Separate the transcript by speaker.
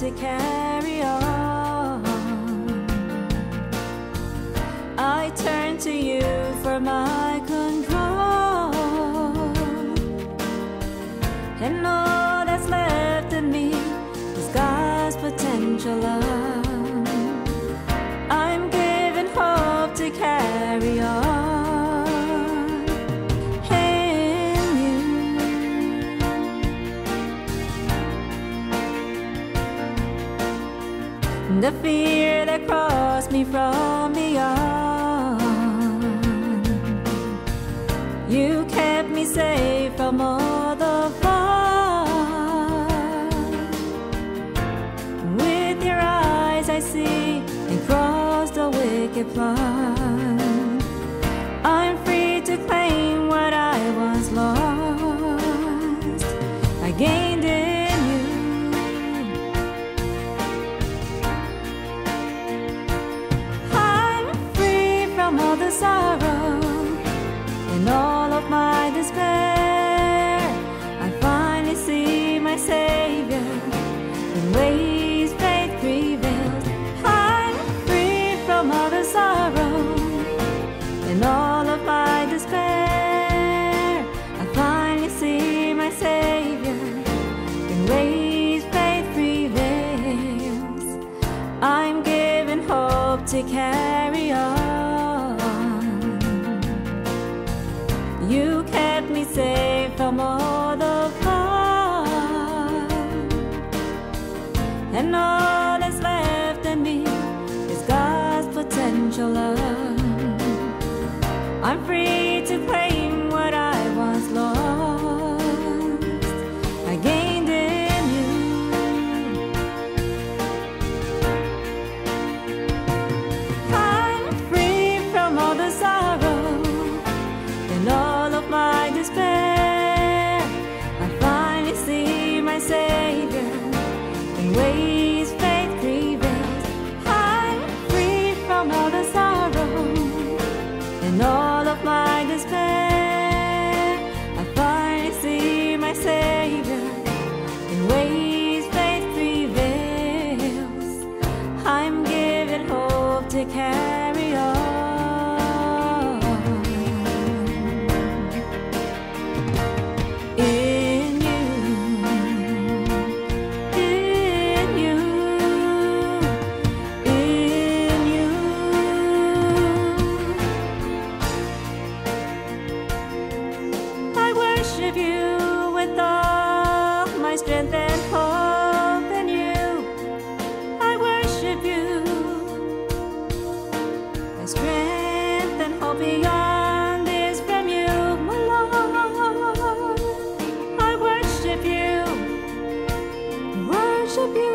Speaker 1: to carry on. I turn to you for my control, and all that's left in me is God's potential love. You. The fear that crossed me from beyond. You kept me safe from all the fun. With your eyes I see and cross the wicked plan. I'm free to claim what I once lost. I gained and all of my despair. I finally see my Savior in ways faith prevails. I'm free from all the sorrow and all of my despair. I finally see my Savior in ways faith prevails. I'm given hope to carry on. From all the fun, and all that's left in me is God's potential love. I'm free to claim you with all my strength and hope in you. I worship you. My strength and hope beyond is from you, my Lord. I worship you, worship you.